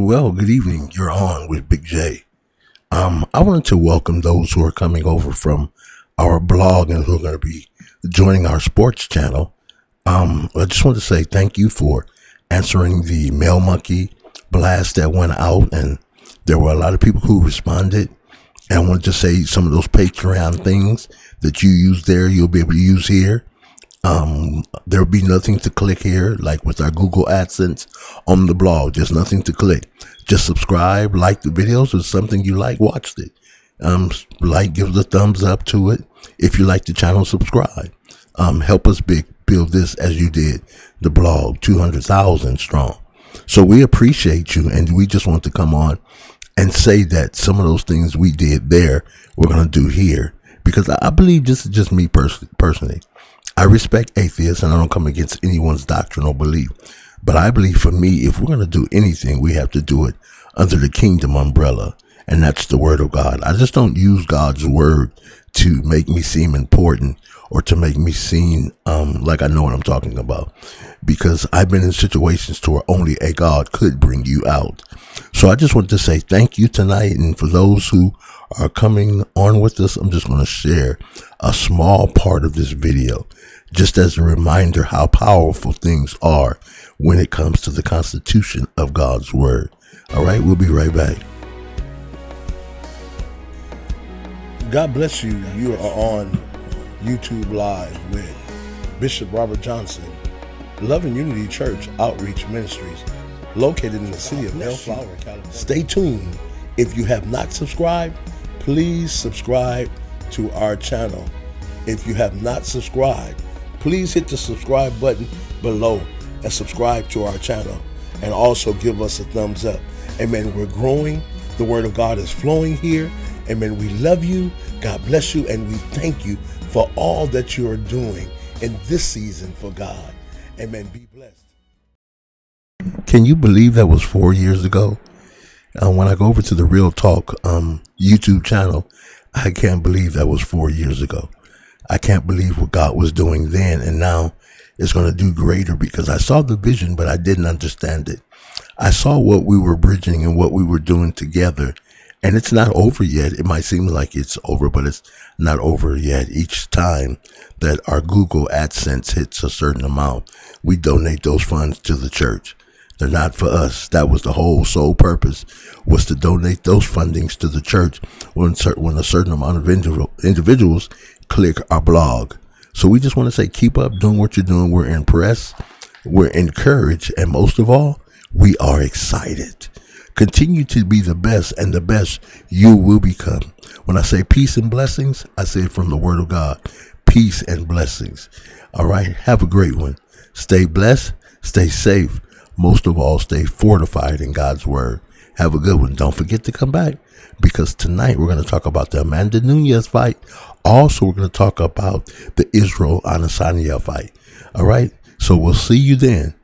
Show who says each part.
Speaker 1: Well, good evening. You're on with Big Jay. Um, I wanted to welcome those who are coming over from our blog and who are going to be joining our sports channel. Um, I just want to say thank you for answering the Mail Monkey blast that went out, and there were a lot of people who responded. And I want to say some of those Patreon things that you use there, you'll be able to use here. Um, there'll be nothing to click here, like with our Google AdSense on the blog. Just nothing to click. Just subscribe, like the videos. If something you like, watch it. Um, like, give the thumbs up to it. If you like the channel, subscribe. Um, help us big build this as you did the blog, 200,000 strong. So we appreciate you and we just want to come on and say that some of those things we did there, we're going to do here because I believe this is just me pers- personally. I respect atheists and I don't come against anyone's doctrinal belief. But I believe for me, if we're going to do anything, we have to do it under the kingdom umbrella. And that's the word of God. I just don't use God's word to make me seem important or to make me seem um, like I know what I'm talking about. Because I've been in situations to where only a God could bring you out. So I just want to say thank you tonight. And for those who are coming on with us, I'm just going to share a small part of this video just as a reminder how powerful things are when it comes to the constitution of God's word. All right, we'll be right back.
Speaker 2: God bless you. You are on YouTube Live with Bishop Robert Johnson, Love and Unity Church Outreach Ministries, located in the city of Bellflower, California. Stay tuned. If you have not subscribed, please subscribe to our channel. If you have not subscribed, please hit the subscribe button below and subscribe to our channel and also give us a thumbs up. Amen. We're growing. The word of God is flowing here. Amen. We love you. God bless you. And we thank you for all that you are doing in this season for God. Amen. Be blessed.
Speaker 1: Can you believe that was four years ago? Uh, when I go over to the Real Talk um, YouTube channel, I can't believe that was four years ago. I can't believe what God was doing then and now it's going to do greater because I saw the vision, but I didn't understand it. I saw what we were bridging and what we were doing together. And it's not over yet. It might seem like it's over, but it's not over yet. Each time that our Google AdSense hits a certain amount, we donate those funds to the church. They're not for us. That was the whole sole purpose was to donate those fundings to the church when, when a certain amount of individual, individuals click our blog. So we just want to say, keep up doing what you're doing. We're impressed. We're encouraged. And most of all, we are excited. Continue to be the best and the best you will become. When I say peace and blessings, I say it from the word of God. Peace and blessings. All right. Have a great one. Stay blessed. Stay safe. Most of all, stay fortified in God's word. Have a good one. Don't forget to come back because tonight we're going to talk about the Amanda Nunes fight. Also, we're going to talk about the Israel Adesanya fight. All right. So we'll see you then.